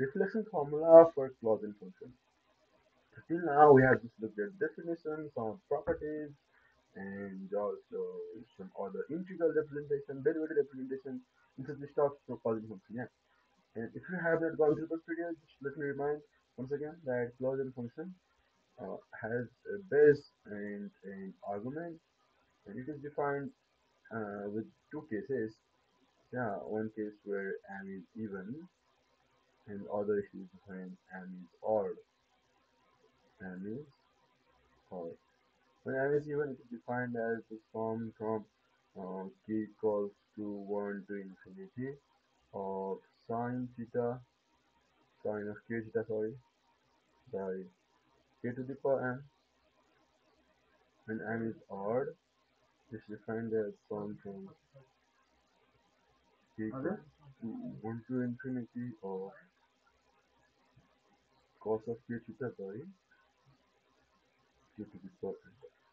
Reflection formula for Clausen function. Till now we have just looked at definition, some properties, and also some other integral representation, derivative representation, such stuff for Clausen function. Yeah. And if you have not gone through the video, just let me remind once again that Clausen function uh, has a base and an argument, and it is defined uh, with two cases. Yeah, one case where m is even, and other is when m is odd. m is odd. When m is even, it is defined as the sum from uh, k equals to 1 to infinity of sine theta, sine of k theta, sorry, by k to the power m. When m is odd, it's defined as sum from k equals to 1 to infinity of cos of k theta to the power.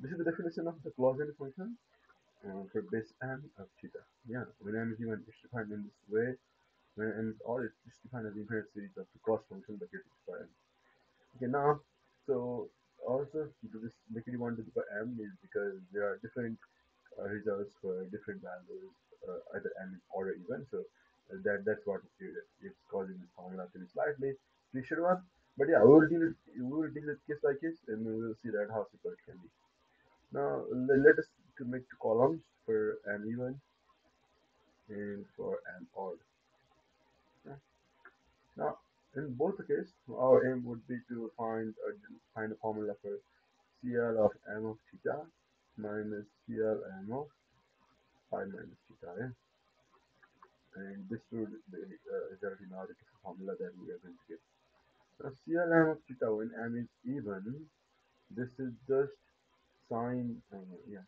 This is the definition of the Clausen function uh, for base m of theta. Yeah, when m is even, it's defined in this way. When m is odd, it's defined as the infinite series of the cos function by k to the power. Okay, now, so also to this negative 1 to the power m is because there are different uh, results for different values, uh, either m is odd or even. So uh, that that's what it, it's causing this formula to be slightly cliche one. But yeah, we will deal with, we will deal with case by case, and we will see that how simple it can be. Now let us to make two columns for m even and for m odd. Now in both the case, our aim would be to find a find a formula for CL of m of theta minus CL m of phi minus theta. Yeah? And this would be, uh, result in our formula that we are going to get. Now CL m of theta when m is even, this is just sine, uh, yeah,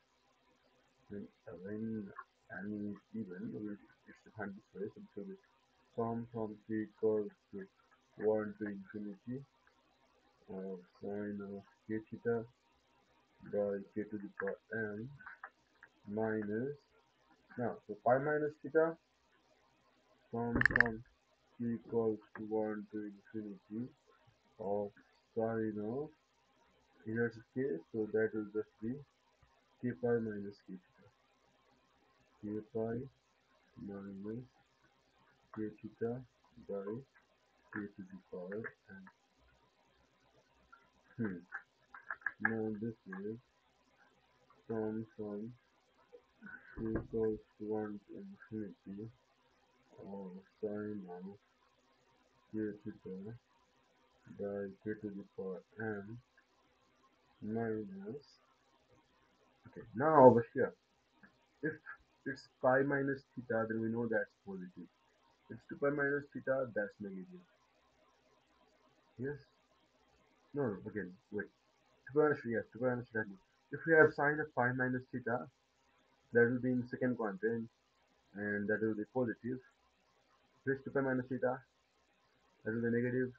when, uh, when m is even, we it's defined this way, so will sum from k equals to 1 to infinity of sine of k theta by k to the power m minus, now, so pi minus theta. Sum from k equals to 1 to infinity of here's k, so that will just be k pi minus k theta. k pi minus k theta by k to the power n. Hmm. Now this is sum from k equals to 1 to infinity of sine of k theta by k to the power n minus. Okay now over here. If it's pi minus theta then we know that's positive. It's 2 pi minus theta that's negative. Yes? No no again wait. 2 pi minus yes 2 pi minus theta if we have sine of pi minus theta that will be in second quadrant and that will be positive. It's 2 pi minus theta that will be negative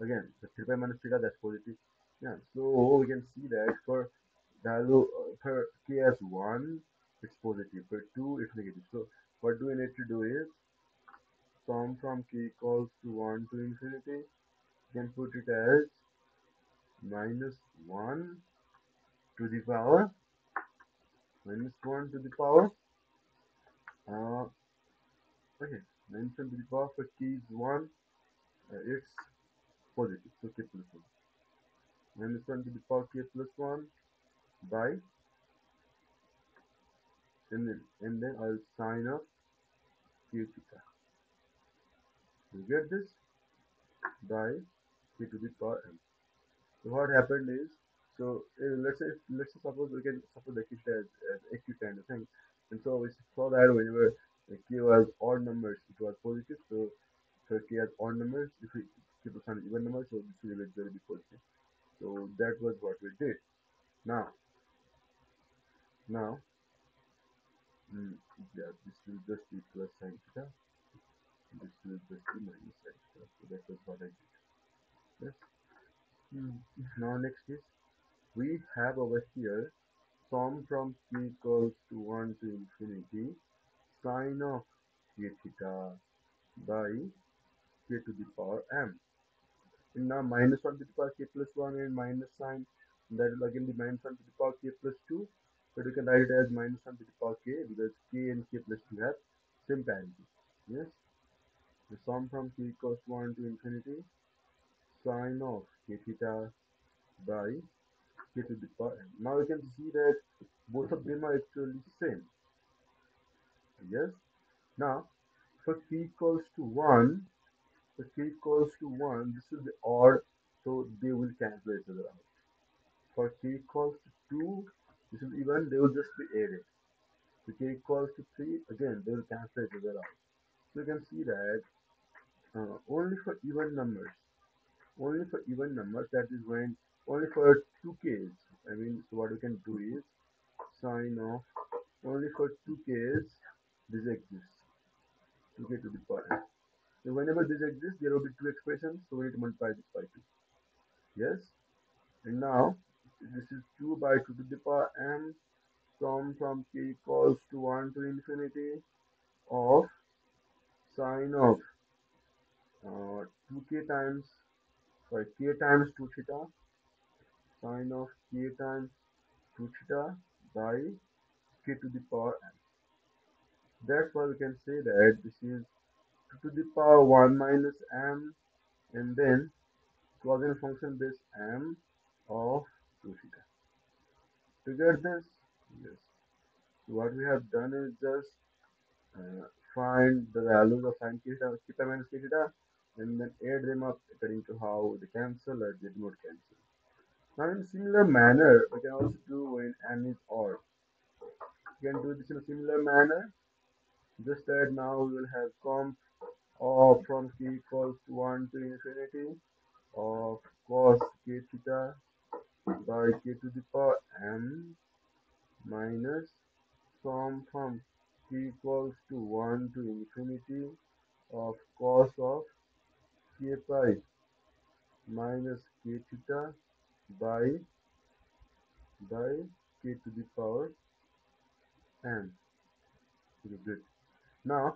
again the 3 pi minus theta that's positive yeah so we can see that for value for k as 1 it's positive for 2 it's negative. So what do we need to do is sum from k equals to 1 to infinity you can put it as minus 1 to the power minus 1 to the power. Uh, okay minus 1 to the power for k is 1 uh, it's positive so k plus 1 minus 1 to the power k plus 1 by and then and then I'll sign up. K theta. You get this? By k to the power m. So what happened is so uh, let's say let's say suppose we can suppose the it as, acute kind of thing, and so we saw that whenever k was odd numbers. It was positive. So for k as odd numbers, if we keep on even numbers, so this will be be positive. So that was what we did. Now now mm, yeah this will just be plus sine theta this will just be minus sine theta so that was what I did yes mm. now next is we have over here sum from k equals to 1 to infinity sine of k theta by k to the power m. Now minus 1 to the power k plus 1 and minus sign that is again the minus 1 to the power k plus 2 but you can write it as minus 1 to the power k because k and k plus 2 have same parity. Yes? The sum from k equals 1 to infinity sine of k theta by k to the power n now you can see that both of them are actually same. Yes? Now for k equals to 1 if k equals to 1 this is the odd so they will cancel each other out. For k equals to 2 this is even they will just be added. So k equals to 3 again they will cancel each other out. So you can see that uh, only for even numbers. Only for even numbers that is when only for 2k's I mean so what we can do is sine of only for 2k's this exists. 2k to the power so whenever this exists there will be two expressions so to multiply this by 2 yes? And now this is 2 by 2 to the power m sum from k equals to 1 to infinity of sine of uh, 2k times sorry k times 2 theta sine of k times 2 theta by k to the power m. That's why we can say that this is 2 to the power 1 minus m and then Clausen function this m of 2 theta. To get this yes. What we have done is just uh, find the values of sine theta theta minus theta and then add them up according to how they cancel or do not cancel. Now in similar manner we can also do when n is odd. We can do this in a similar manner just that now we will have comp of from k equals to 1 to infinity of cos k theta by k to the power m minus sum from k equals to 1 to infinity of cos of k pi minus k theta by by k to the power m. Good. Now,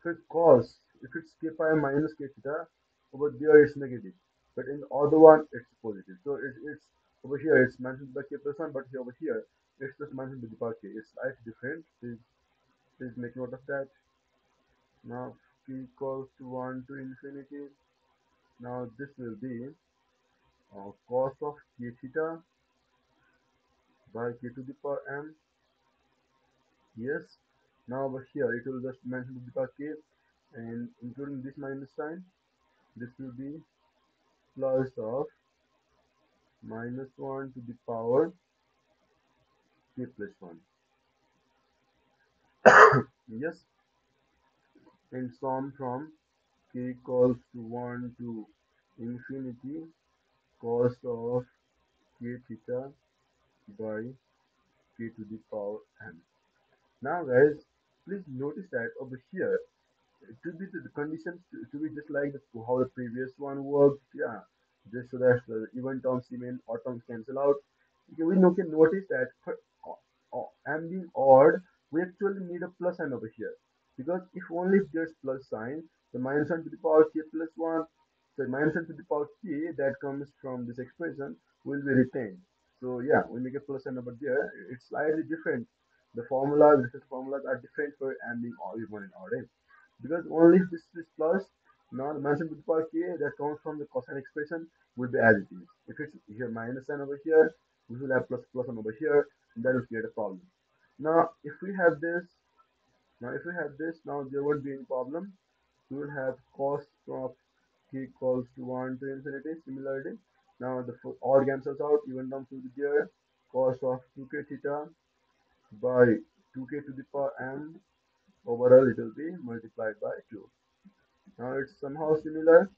if it cos, if it's k pi minus k theta, over there it's negative, but in the other one it's positive. So it, it's over here it's mentioned by k plus 1, but here over here it's just mentioned by the power k. It's slightly different. Please, please make note of that. Now k equals to 1 to infinity. Now this will be uh, cos of k theta by k to the power m. Yes. Now over here it will just mention the power k and including this minus sign this will be plus of minus 1 to the power k plus 1 yes. And sum from k equals to 1 to infinity cos of k theta by k to the power n now guys please notice that over here it be the conditions to, be just like how the previous one worked yeah. Just so that the even terms remain odd terms cancel out. Okay, we can notice that for oh, oh, o- o- m being odd. We actually need a plus sign over here. Because if only if there's plus sign the minus 1 to the power k plus 1 so minus 1 to the power k that comes from this expression will be retained. So yeah we make a plus sign over there. It's slightly different the formulas different formulas are different for even and odd because only this is plus now the mentioned the power k that comes from the cosine expression will be as it is. If it's here minus sign over here, we will have plus plus one over here, and that will create a problem. Now if we have this, now if we have this, now there won't be any problem. We will have cos of k equals to 1 to infinity. Similarly, now the odd cancels out, even terms will be there. Cos of 2k theta by 2k to the power m overall it will be multiplied by 2. Now it's somehow similar.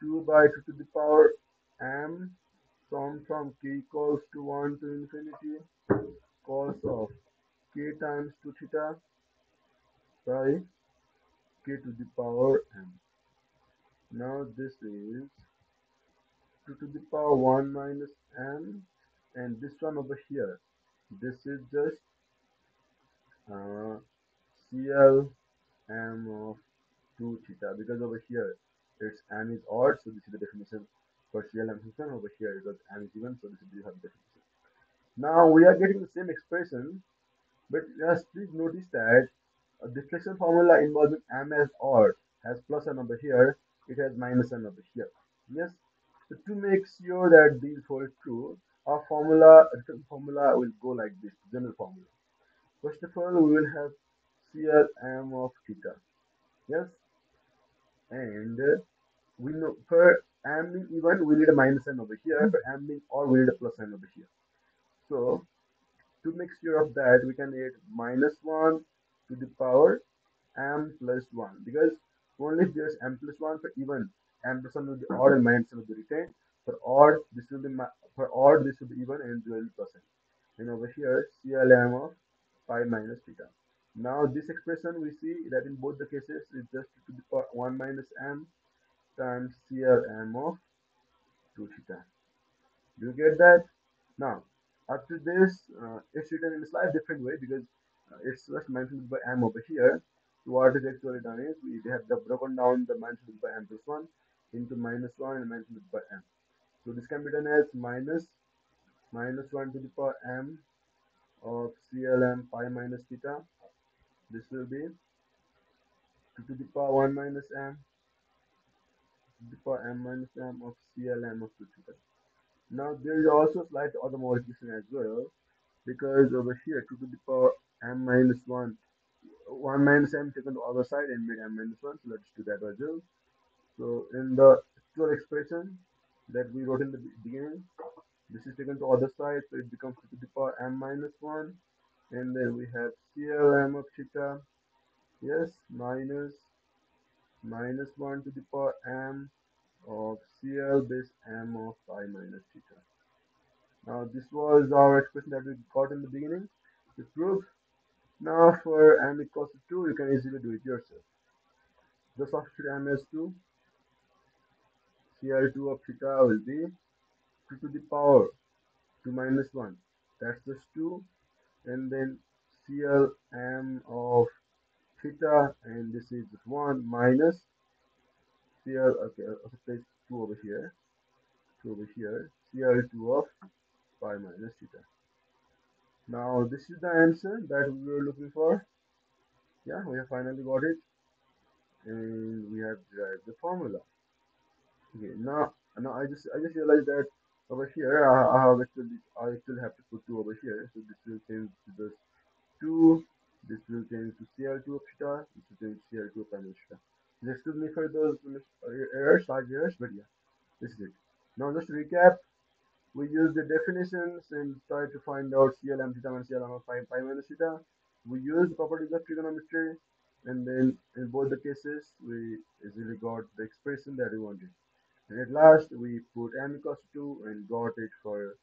2 by 2 to the power m sum from k equals to 1 to infinity cos of k times 2 theta by k to the power m. Now this is 2 to the power 1 minus m and this one over here. This is just uh, CL m of 2 theta because over here it's m is odd so this is the definition for CLM function over here because m is even so this is the definition now we are getting the same expression but just please notice that a reflection formula involving m as odd has plus n over here it has minus n over here. Yes? So to make sure that these hold true our formula formula will go like this general formula first of all we will have CLM of theta yes? And uh, we know for m being even we need a minus n over here. For m being odd we need a plus n over here. So to make sure of that we can add minus 1 to the power m plus 1 because only if there's m plus 1 for even m plus 1 will be odd and minus 1 will be retained. For odd this will be for odd this will be even and this will be percent and over here CLM of pi minus theta now this expression we see that in both the cases is just to the power 1 minus m times CLM of 2 theta. Do you get that? Now after this uh, it's written in a slightly different way because uh, it's just mentioned by m over here. So what is actually done is we have broken down the mentioned by m plus 1 into minus 1 and mentioned by m. So this can be done as minus minus 1 to the power m of CLM pi minus theta this will be 2 to the power 1 minus m to the power m minus m of CLM of 2 theta. Now there is also slight other modification as well because over here 2 to the power m minus 1 1 minus m taken to other side and made m minus 1 so let's do that as well. So in the actual expression that we wrote in the beginning this is taken to other side so it becomes 2 to the power m minus 1 and then we have CLM of theta yes minus minus 1 to the power m of CL base m of pi minus theta. Now this was our expression that we got in the beginning to prove. Now for m equals to 2 you can easily do it yourself. The substitute m as 2 CL2 of theta will be 2 to the power 2 minus 1 that's just 2 and then CLM of theta and this is 1 minus CL okay uh, also place 2 over here. 2 over here. CL2 of pi minus theta. Now this is the answer that we were looking for. Yeah we have finally got it. And we have derived the formula. Okay now now I just I just realized that over here I, I actually I still have to put 2 over here. So this will change to the 2 this will change to CL2 of theta this will change to CL2 of theta. Excuse me for those uh, errors large errors but yeah this is it. Now just recap we use the definitions and try to find out CLM theta minus CLM of pi, pi minus theta. We use the properties of trigonometry and then in both the cases we easily got the expression that we wanted and at last we put m equals to 2 and got it for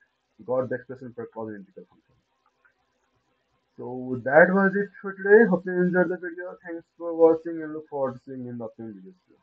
got the expression for Clausen integral function so that was it for today. Hope you enjoyed the video. Thanks for watching and look forward to seeing you in the upcoming videos.